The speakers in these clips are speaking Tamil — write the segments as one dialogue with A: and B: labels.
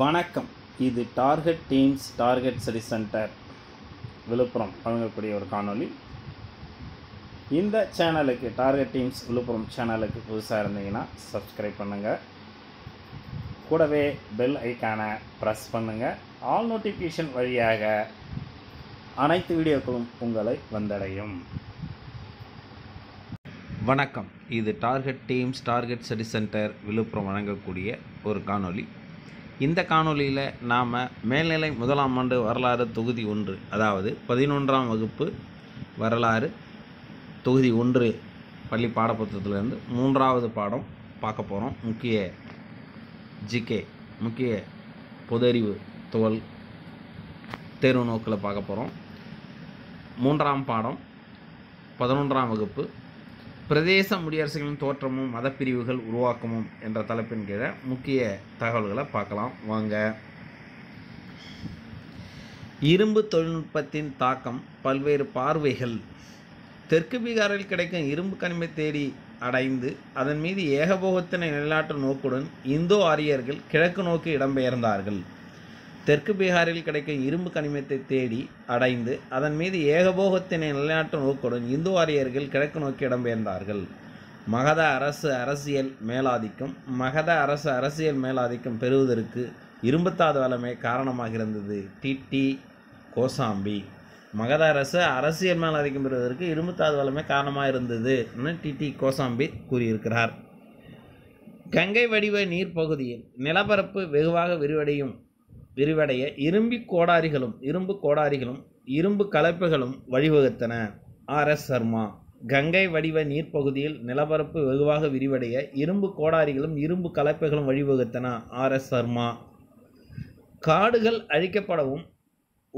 A: வணக்கம். இது target teams target study centre Viluppuram வழங்கக்கூடிய ஒரு காணொளி. இந்த சேனலுக்கு டார்கெட் டீம்ஸ் விழுப்புரம் சேனலுக்கு புதுசாக இருந்தீங்கன்னா சப்ஸ்கிரைப் பண்ணுங்கள் கூடவே பெல் ஐக்கானை ப்ரெஸ் பண்ணுங்கள் ஆல் நோட்டிஃபிகேஷன் வழியாக அனைத்து வீடியோக்களும் உங்களை வந்தடையும்.
B: வணக்கம். இது target teams target study centre Viluppuram வழங்கக்கூடிய ஒரு காணொளி. இந்த காணொளியில் நாம் மேல்நிலை முதலாம் ஆண்டு வரலாறு தொகுதி ஒன்று அதாவது பதினொன்றாம் வகுப்பு வரலாறு தொகுதி ஒன்று பள்ளி பாடப்புத்தகத்திலேருந்து மூன்றாவது பாடம் பார்க்க போகிறோம் முக்கிய ஜிகே முக்கிய பொதறிவு துவல் தேர்வு நோக்கில் பார்க்க போகிறோம் மூன்றாம் பாடம் பதினொன்றாம் வகுப்பு பிரதேச முடியரசுகளின் தோற்றமும் மதப்பிரிவுகள் உருவாக்கமும் என்ற தலைப்பின் கீழே முக்கிய தகவல்களை பார்க்கலாம். வாங்க. இரும்பு தொழில்நுட்பத்தின் தாக்கம் பல்வேறு பார்வைகள். தெற்கு பீகாரில் கிடைக்கும் இரும்பு கனிமை தேடி அடைந்து அதன் மீது ஏகபோகத்தினை நிலைநாட்டும் நோக்குடன் இந்தோ ஆரியர்கள் கிழக்கு நோக்கி இடம்பெயர்ந்தார்கள். தெற்கு பீகாரில் கிடைக்கும் இரும்பு கனிமத்தை தேடி அடைந்து அதன் மீது ஏகபோகத்தினை நிலைநாட்டும் நோக்குடன் இந்து ஆரியர்கள் கிழக்கு நோக்கி இடம்பெயர்ந்தார்கள். மகத அரசு அரசியல் மேலாதிக்கம் மகத அரசு அரசியல் மேலாதிக்கம் பெறுவதற்கு இரும்புத்தாது வளமே காரணமாக இருந்தது. டிடி கோசாம்பி. மகத அரசு அரசியல் மேலாதிக்கம் பெறுவதற்கு இரும்புத்தாது வளமே காரணமாக இருந்தது டிடி கோசாம்பி கூறியிருக்கிறார். கங்கை வடிவ நீர்ப்பகுதியில் நிலப்பரப்பு வெகுவாக விரிவடையும். விரிவடைய இரும்பி கோடாரிகளும் இரும்பு கோடாரிகளும் இரும்பு கலப்புகளும் வழிவகுத்தன. ஆர். எஸ். சர்மா கங்கை வடிவ நீர்ப்பகுதியில் நிலப்பரப்பு வெகுவாக விரிவடைய இரும்பு கோடாரிகளும் இரும்பு கலப்புகளும் வழிவகுத்தன. ஆர். எஸ். சர்மா காடுகள் அழிக்கப்படவும்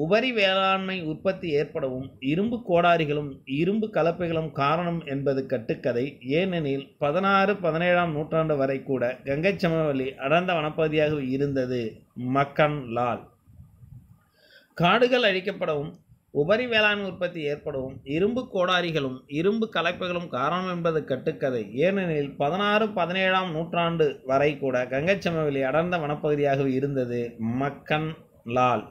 B: உபரி வேளாண்மை உற்பத்தி ஏற்படவும் இரும்பு கோடாரிகளும் இரும்பு கலப்பைகளும் காரணம் என்பது கட்டுக்கதை. ஏனெனில் பதினாறு பதினேழாம் நூற்றாண்டு வரை கூட கங்கை சமவெளி அடர்ந்த வனப்பகுதியாக இருந்தது. மக்கன் லால். காடுகள் அழிக்கப்படவும் உபரி வேளாண் உற்பத்தி ஏற்படவும் இரும்பு கோடாரிகளும் இரும்பு கலப்பைகளும் காரணம் என்பது கட்டுக்கதை. ஏனெனில் பதினாறு பதினேழாம் நூற்றாண்டு வரை கூட கங்கை சமவெளி அடர்ந்த வனப்பகுதியாக இருந்தது மக்கன் லால்.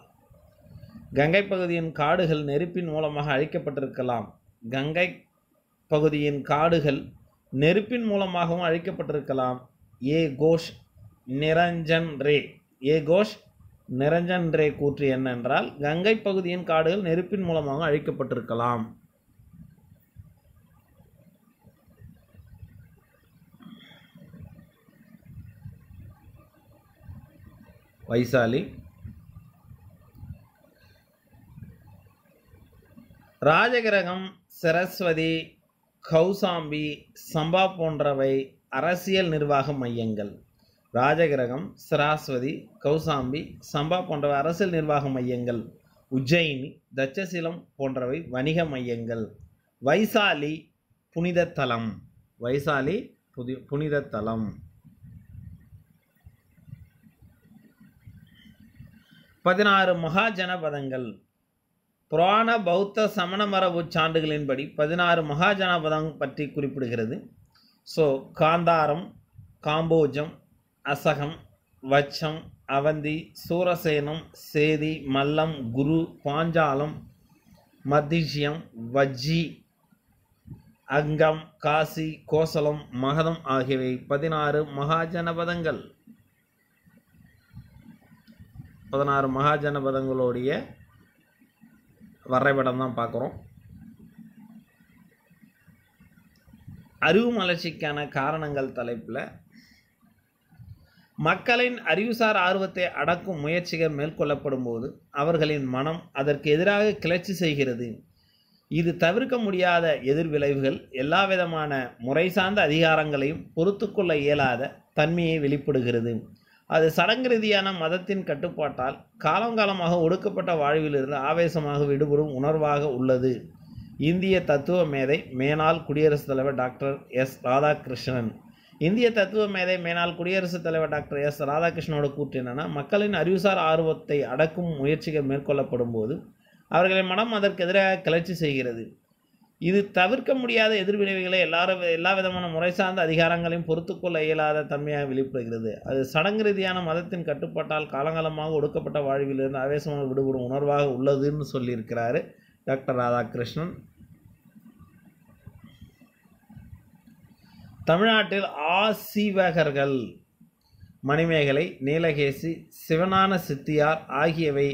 B: கங்கை பகுதியின் காடுகள் நெருப்பின் மூலமாக அழிக்கப்பட்டிருக்கலாம். கங்கை பகுதியின் காடுகள் நெருப்பின் மூலமாகவும் அழிக்கப்பட்டிருக்கலாம். ஏ கோஷ் நிரஞ்சன் ரே. ஏ கோஷ் நிரஞ்சன் ரே கூற்று என்னென்றால் கங்கை பகுதியின் காடுகள் நெருப்பின் மூலமாக அழிக்கப்பட்டிருக்கலாம். வைசாலி ராஜகிரகம் சரஸ்வதி கௌசாம்பி சம்பா போன்றவை அரசியல் நிர்வாக மையங்கள். ராஜகிரகம் சரஸ்வதி கௌசாம்பி சம்பா போன்றவை அரசியல் நிர்வாக மையங்கள். உஜ்ஜயினி தட்சசீலம் போன்றவை வணிக மையங்கள். வைசாலி புனித தலம் வைசாலி புதி புனித தலம் பதினாறு மகாஜனபதங்கள் புராண பௌத்த சமண மரபு சான்றுகளின்படி பதினாறு மகாஜனபதம் பற்றி குறிப்பிடுகிறது. ஸோ காந்தாரம் காம்போஜம் அசகம் வச்சம் அவந்தி சூரசேனம் சேதி மல்லம் குரு பாஞ்சாலம் மத்திஷ்யம் வஜ்ஜி அங்கம் காசி கோசலம் மகதம் ஆகியவை பதினாறு மகாஜனபதங்கள். பதினாறு மகாஜனபதங்களுடைய வரைபடம் தான் பார்க்குறோம். அறிவு மலர்ச்சிக்கான காரணங்கள் தலைப்பில் மக்களின் அறிவுசார் ஆர்வத்தை அடக்கும் முயற்சிகள் மேற்கொள்ளப்படும் போது அவர்களின் மனம் அதற்கு எதிராக கிளர்ச்சி செய்கிறது. இது தவிர்க்க முடியாத எதிர்விளைவுகள் எல்லா விதமான முறை சார்ந்த அதிகாரங்களையும் பொறுத்துக்கொள்ள இயலாத தன்மையை வெளிப்படுகிறது. அது சடங்கு ரீதியான மதத்தின் கட்டுப்பாட்டால் காலங்காலமாக ஒடுக்கப்பட்ட வாழ்விலிருந்து ஆவேசமாக விடுபடும் உணர்வாக உள்ளது. இந்திய தத்துவ மேதை மேனாள் குடியரசுத் தலைவர் டாக்டர் எஸ். ராதாகிருஷ்ணன். இந்திய தத்துவ மேதை மேனால் குடியரசுத் தலைவர் டாக்டர் எஸ். ராதாகிருஷ்ணனோட கூற்று என்னென்னா மக்களின் அறிவுசார் ஆர்வத்தை அடக்கும் முயற்சிகள் மேற்கொள்ளப்படும் போது அவர்களின் மனம் அதற்கு எதிராக கிளர்ச்சி செய்கிறது. இது தவிர்க்க முடியாத எதிர்விளைவுகளை எல்லாரும் எல்லா விதமான முறை சார்ந்த அதிகாரங்களையும் பொறுத்துக்கொள்ள இயலாத தன்மையாக வெளிப்படுகிறது. அது சடங்கு ரீதியான மதத்தின் கட்டுப்பாட்டால் காலங்காலமாக ஒடுக்கப்பட்ட வாழ்விலிருந்து ஆவேசமாக விடுபடும் உணர்வாக உள்ளதுன்னு சொல்லியிருக்கிறாரு டாக்டர் ராதாகிருஷ்ணன். தமிழ்நாட்டில் ஆசீவகர்கள் மணிமேகலை நீலகேசி சிவஞான சித்தியார் ஆகியவை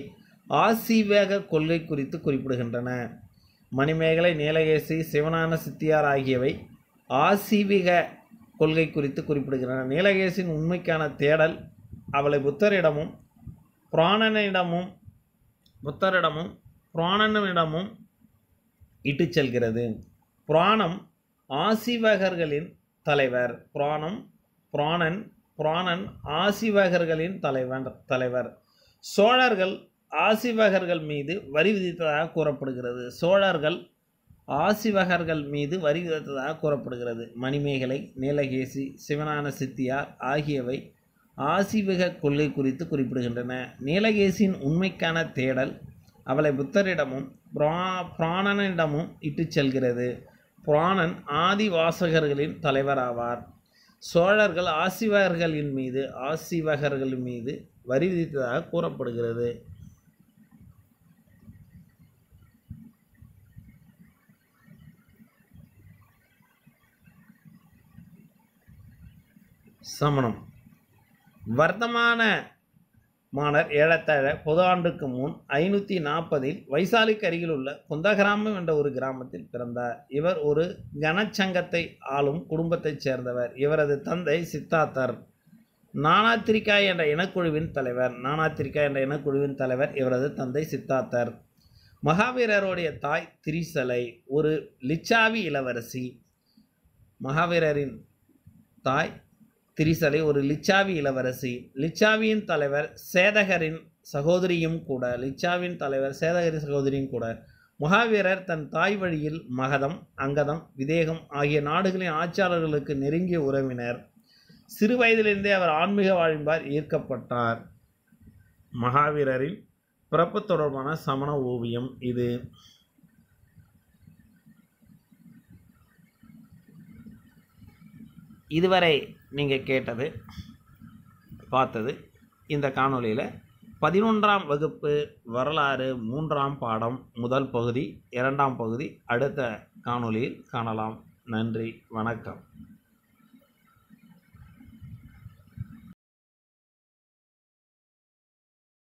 B: ஆசீவக கொள்கை குறித்து குறிப்பிடுகின்றன. மணிமேகலை நீலகேசி சிவனான சித்தியார் ஆகியவை ஆசீவிக கொள்கை குறித்து குறிப்பிடுகின்றன. நீலகேசின் உண்மைக்கான தேடல் அவளை புத்தரிடமும் புராணனிடமும் புத்தரிடமும் புராணனிடமும் இட்டு செல்கிறது. புராணம் ஆசிவகர்களின் தலைவர். புராணம் புராணன் புராணன் ஆசிவகர்களின் தலைவன் தலைவர். சோழர்கள் ஆசிவகர்கள் மீது வரி விதித்ததாக கூறப்படுகிறது. சோழர்கள் ஆசிவகர்கள் மீது வரி விதித்ததாக கூறப்படுகிறது. மணிமேகலை நீலகேசி சிவனான சித்தியார் ஆகியவை ஆசிவக கொள்கை குறித்து குறிப்பிடுகின்றன. நீலகேசியின் உண்மைக்கான தேடல் அவளை புத்தரிடமும் பிரா பிராணனிடமும் இட்டுச் செல்கிறது. புராணன் ஆதிவாசகர்களின் தலைவராவார். சோழர்கள் ஆசிவகர்களின் மீது ஆசிவகர்கள் மீது வரி விதித்ததாக கூறப்படுகிறது. சமணம். வர்த்தமான மாணர் ஏழத்தாழ பொது ஆண்டுக்கு முன் ஐநூற்றி நாற்பதில் வைசாலிக்கு அருகில் உள்ள குந்தகிராமம் என்ற ஒரு கிராமத்தில் பிறந்தார். இவர் ஒரு கனச்சங்கத்தை ஆளும் குடும்பத்தைச் சேர்ந்தவர். இவரது தந்தை சித்தார்த்தர். நானாத்திரிகா என்ற இனக்குழுவின் தலைவர். நானாத்திரிகா என்ற இனக்குழுவின் தலைவர் இவரது தந்தை சித்தார்த்தர். மகாவீரருடைய தாய் திரிசலை ஒரு லிச்சாவி இளவரசி. மகாவீரரின் தாய் திரிசலை ஒரு லிச்சாவி இளவரசி. லிச்சாவியின் தலைவர் சேதகரின் சகோதரியும் கூட லிச்சாவின் தலைவர் சேதகரின் சகோதரியும் கூட. மகாவீரர் தன் தாய் வழியில் மகதம் அங்கதம் விதேகம் ஆகிய நாடுகளின் ஆட்சியாளர்களுக்கு நெருங்கிய உறவினர். சிறு வயதிலிருந்தே அவர் ஆன்மீக வாழ்வார் ஈர்க்கப்பட்டார். மகாவீரரின் பிறப்பு தொடர்பான சமண ஓவியம் இது. இதுவரை நீங்கள் கேட்டது பார்த்தது இந்த காணொளியில் பதினொன்றாம் வகுப்பு வரலாறு மூன்றாம் பாடம் முதல் பகுதி இரண்டாம் பகுதி அடுத்த காணொளியில் காணலாம். நன்றி வணக்கம்.